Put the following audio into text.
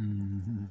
嗯嗯